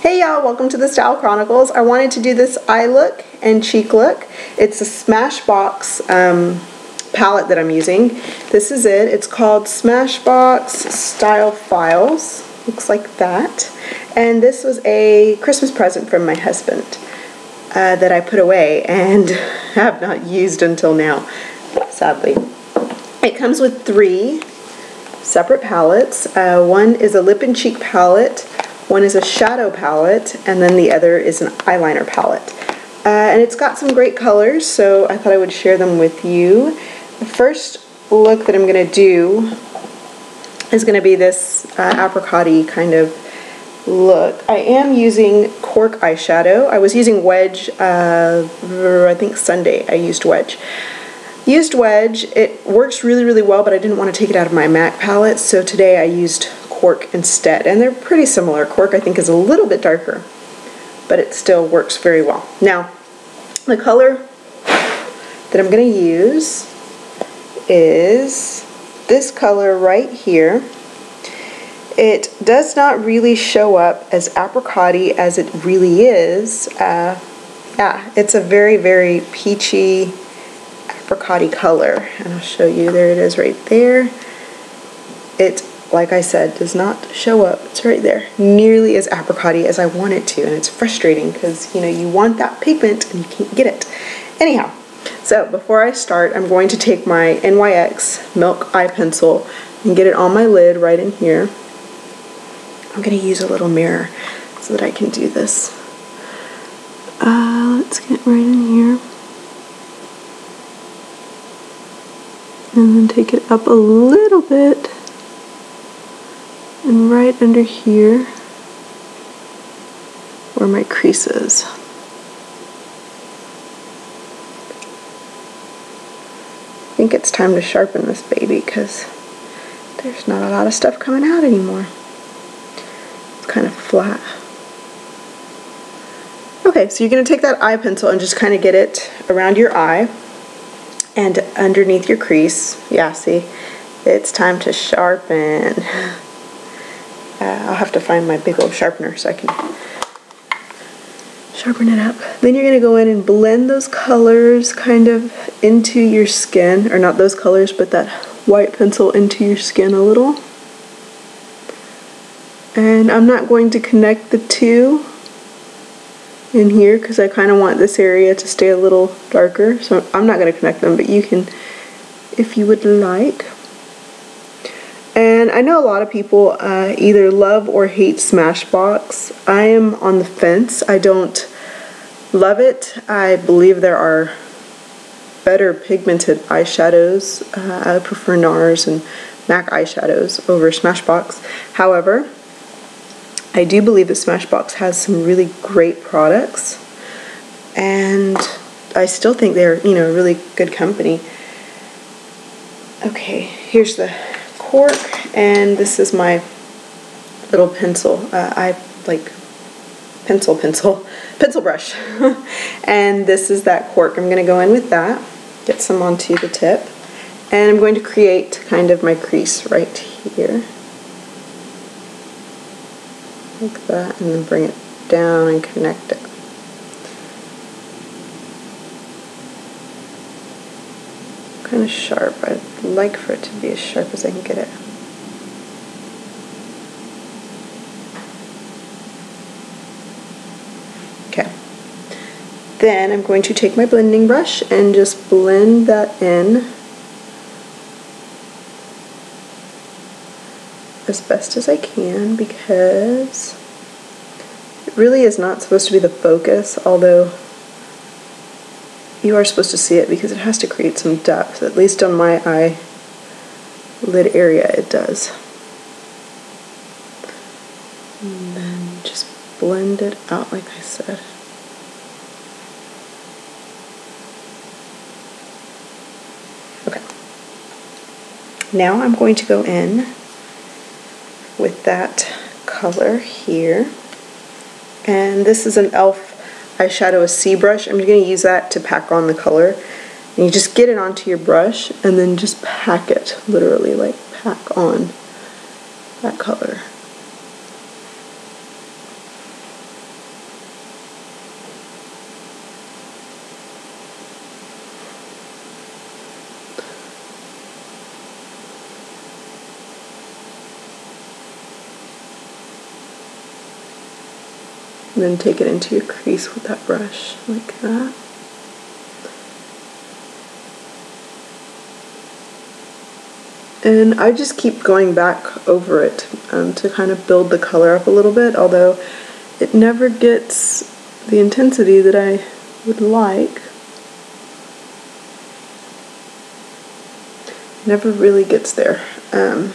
Hey y'all, welcome to the Style Chronicles. I wanted to do this eye look and cheek look. It's a Smashbox um, palette that I'm using. This is it. It's called Smashbox Style Files. Looks like that. And this was a Christmas present from my husband uh, that I put away and have not used until now, sadly. It comes with three separate palettes. Uh, one is a lip and cheek palette one is a shadow palette, and then the other is an eyeliner palette. Uh, and it's got some great colors, so I thought I would share them with you. The first look that I'm going to do is going to be this uh, apricot kind of look. I am using cork eyeshadow. I was using Wedge, uh, I think Sunday I used Wedge. Used Wedge, it works really, really well, but I didn't want to take it out of my MAC palette, so today I used Cork instead. And they're pretty similar. Cork I think is a little bit darker, but it still works very well. Now, the color that I'm going to use is this color right here. It does not really show up as apricot as it really is. Uh, yeah, it's a very, very peachy apricot color. And I'll show you, there it is right there. It like I said, does not show up, it's right there, nearly as apricot as I want it to. And it's frustrating because, you know, you want that pigment and you can't get it. Anyhow, so before I start, I'm going to take my NYX Milk Eye Pencil and get it on my lid right in here. I'm going to use a little mirror so that I can do this. Uh, let's get right in here. And then take it up a little bit and right under here where my crease is. I think it's time to sharpen this baby because there's not a lot of stuff coming out anymore. It's kind of flat. Okay, so you're going to take that eye pencil and just kind of get it around your eye and underneath your crease. Yeah, see? It's time to sharpen. Uh, I'll have to find my big old sharpener so I can sharpen it up. Then you're going to go in and blend those colors kind of into your skin, or not those colors, but that white pencil into your skin a little. And I'm not going to connect the two in here because I kind of want this area to stay a little darker. So I'm not going to connect them, but you can if you would like. And I know a lot of people uh, either love or hate Smashbox. I am on the fence. I don't love it. I believe there are better pigmented eyeshadows. Uh, I prefer NARS and MAC eyeshadows over Smashbox. However, I do believe that Smashbox has some really great products and I still think they're, you know, a really good company. Okay, here's the cork and this is my little pencil. Uh, I like pencil, pencil, pencil brush. and this is that cork. I'm going to go in with that, get some onto the tip, and I'm going to create kind of my crease right here. Like that, and then bring it down and connect it. Kind of sharp. I'd like for it to be as sharp as I can get it. Okay. Then I'm going to take my blending brush and just blend that in as best as I can because it really is not supposed to be the focus, although you are supposed to see it because it has to create some depth, at least on my eye lid area it does. And then just blend it out like I said. Okay. Now I'm going to go in with that color here. And this is an e.l.f eyeshadow a C brush. I'm going to use that to pack on the color. And you just get it onto your brush and then just pack it, literally, like pack on that color. And then take it into your crease with that brush, like that. And I just keep going back over it um, to kind of build the color up a little bit, although it never gets the intensity that I would like. Never really gets there. Um,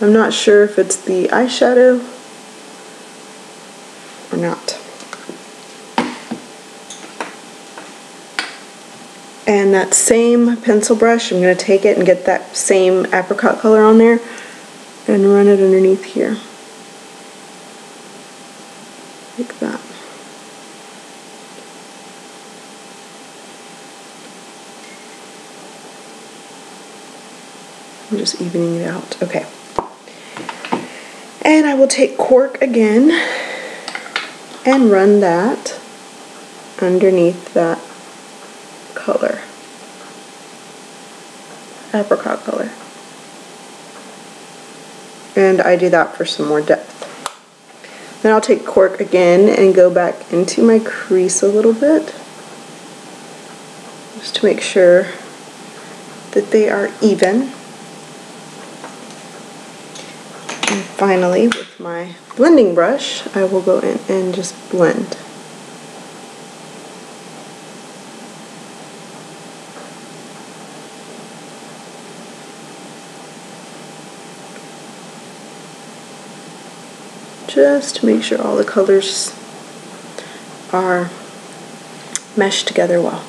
I'm not sure if it's the eyeshadow or not. And that same pencil brush, I'm going to take it and get that same apricot color on there and run it underneath here. Like that. I'm just evening it out. Okay. And I will take cork again and run that underneath that color, apricot color. And I do that for some more depth. Then I'll take cork again and go back into my crease a little bit just to make sure that they are even. And finally, with my blending brush, I will go in and just blend. just to make sure all the colors are meshed together well.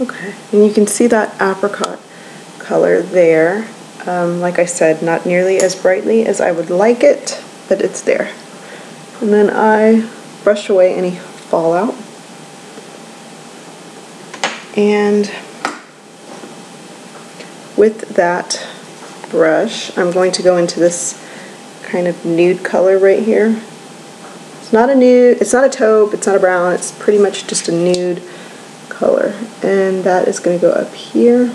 Okay, and you can see that apricot color there. Um, like I said, not nearly as brightly as I would like it, but it's there. And then I brush away any fallout. And with that brush, I'm going to go into this kind of nude color right here. It's not a nude, it's not a taupe, it's not a brown, it's pretty much just a nude color. And that is going to go up here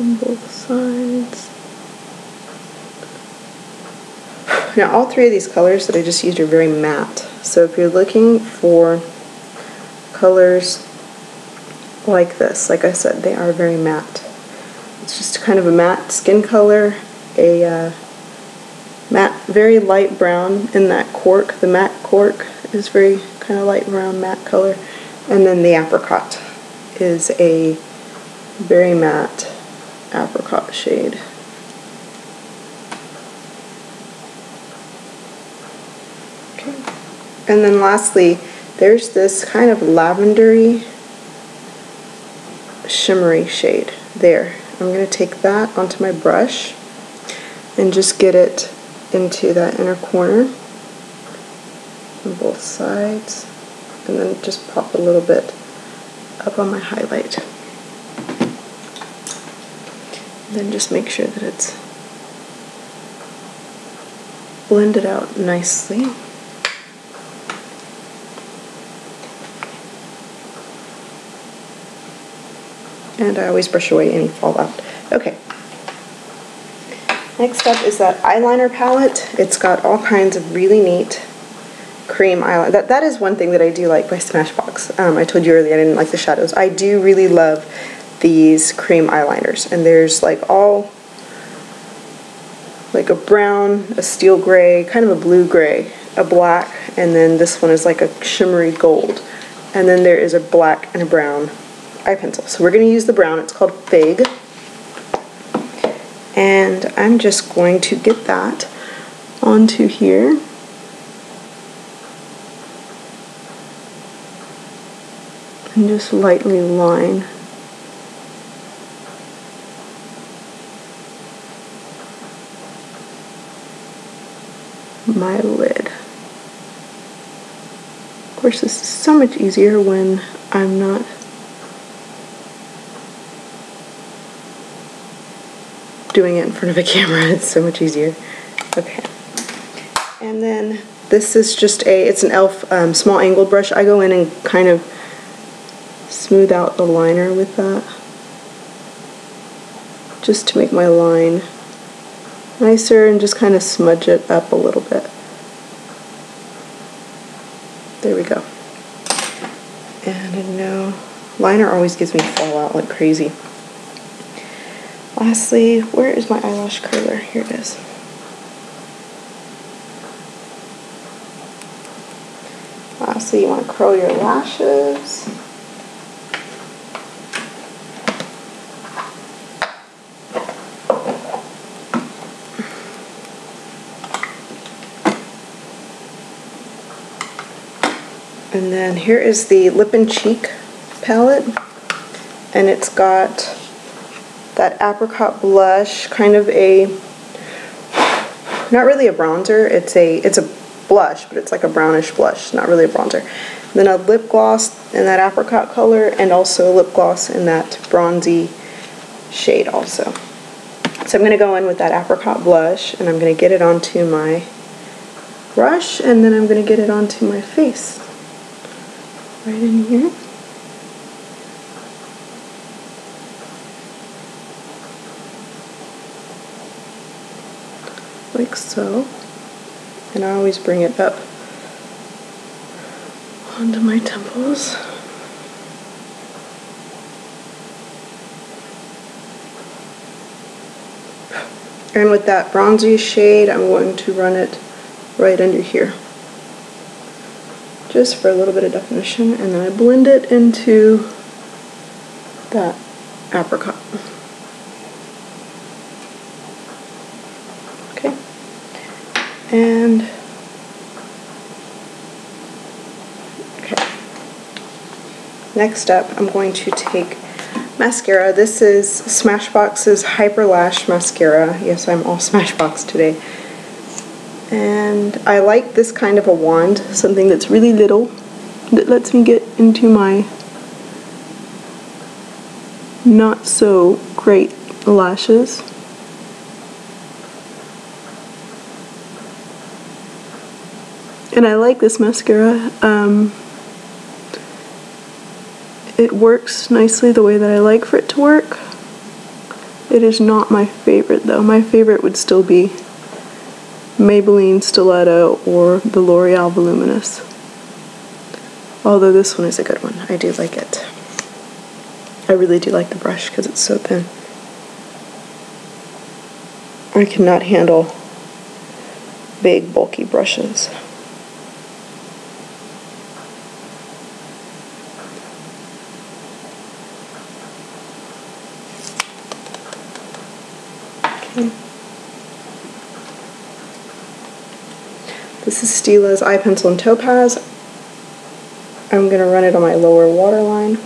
on both sides. Now all three of these colors that I just used are very matte. So if you're looking for colors like this, like I said, they are very matte. It's just kind of a matte skin color, a uh, matte, very light brown in that cork. The matte cork is very kind of light brown matte color. And then the apricot is a very matte apricot shade. Okay. And then lastly, there's this kind of lavendery shimmery shade there. I'm going to take that onto my brush and just get it into that inner corner on both sides and then just pop a little bit up on my highlight. And then just make sure that it's blended out nicely. And I always brush away any fallout. Okay, Next up is that eyeliner palette. It's got all kinds of really neat cream eyeliner. That, that is one thing that I do like by Smashbox. Um, I told you earlier I didn't like the shadows. I do really love these cream eyeliners. And there's like all, like a brown, a steel gray, kind of a blue gray, a black, and then this one is like a shimmery gold. And then there is a black and a brown eye pencil. So we're going to use the brown. It's called Fig and I'm just going to get that onto here. And just lightly line my lid. Of course, this is so much easier when I'm not doing it in front of a camera. It's so much easier. Okay. And then this is just a, it's an e.l.f. Um, small angled brush. I go in and kind of smooth out the liner with that. Just to make my line nicer and just kind of smudge it up a little bit. There we go. And I know liner always gives me fallout like crazy. Lastly, where is my eyelash curler? Here it is. Lastly, you want to curl your lashes. And then here is the Lip and Cheek palette. And it's got that apricot blush, kind of a, not really a bronzer, it's a, it's a blush, but it's like a brownish blush, not really a bronzer. And then a lip gloss in that apricot color, and also a lip gloss in that bronzy shade also. So I'm going to go in with that apricot blush, and I'm going to get it onto my brush, and then I'm going to get it onto my face right in here. Like so. And I always bring it up onto my temples. And with that bronzy shade, I'm going to run it right under here just for a little bit of definition and then I blend it into that apricot. Okay. And okay. Next up, I'm going to take mascara. This is Smashbox's Hyper Lash Mascara. Yes, I'm all Smashbox today. And I like this kind of a wand, something that's really little, that lets me get into my not so great lashes. And I like this mascara. Um, it works nicely the way that I like for it to work. It is not my favorite though. My favorite would still be Maybelline Stiletto or the L'Oreal Voluminous. Although this one is a good one. I do like it. I really do like the brush because it's so thin. I cannot handle big bulky brushes. This is Stila's Eye Pencil in Topaz. I'm going to run it on my lower waterline.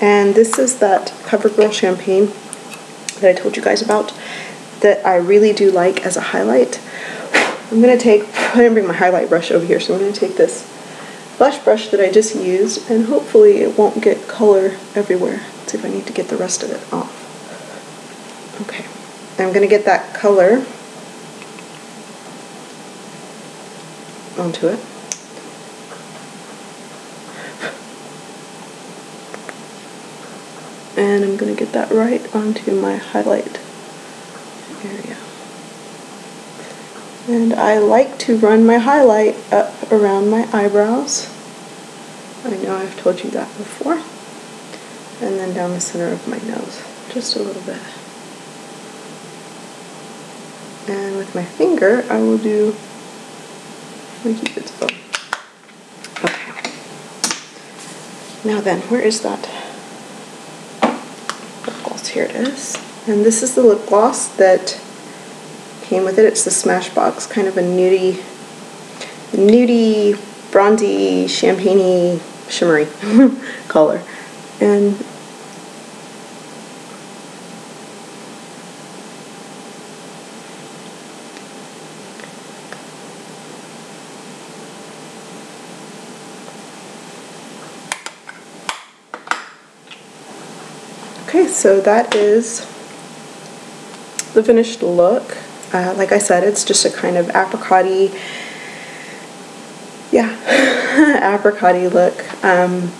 And this is that CoverGirl champagne that I told you guys about that I really do like as a highlight. I'm going to take, I didn't bring my highlight brush over here, so I'm going to take this blush brush that I just used, and hopefully it won't get color everywhere. Let's see if I need to get the rest of it off. Okay, I'm going to get that color onto it. And I'm going to get that right onto my highlight area. And I like to run my highlight up around my eyebrows. I know I've told you that before. And then down the center of my nose, just a little bit. And with my finger, I will do my cupid's bow. Okay. Now then, where is that? Lip Here it is. And this is the lip gloss that came with it. It's the Smashbox, kind of a nudie, nudie, bronzy, champagne shimmery color. And Okay, so that is the finished look. Uh, like I said, it's just a kind of apricot yeah, apricot look um,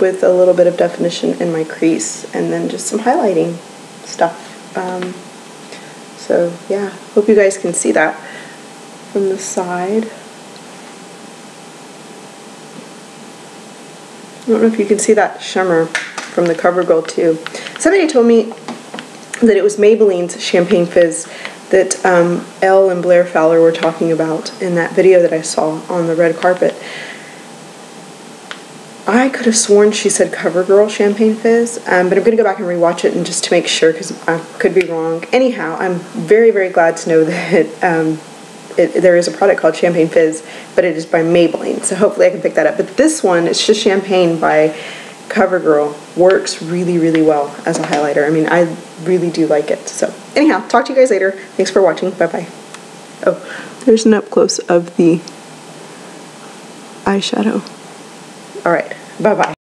with a little bit of definition in my crease and then just some highlighting stuff. Um, so yeah, hope you guys can see that from the side. I don't know if you can see that shimmer from the CoverGirl too. Somebody told me that it was Maybelline's Champagne Fizz that um, Elle and Blair Fowler were talking about in that video that I saw on the red carpet. I could have sworn she said CoverGirl Champagne Fizz, um, but I'm going to go back and rewatch it and just to make sure because I could be wrong. Anyhow, I'm very, very glad to know that um, it, there is a product called Champagne Fizz, but it is by Maybelline, so hopefully I can pick that up. But this one, it's just Champagne by CoverGirl, works really, really well as a highlighter. I mean, I really do like it. So anyhow, talk to you guys later. Thanks for watching. Bye-bye. Oh, there's an up close of the eyeshadow. All right, bye-bye.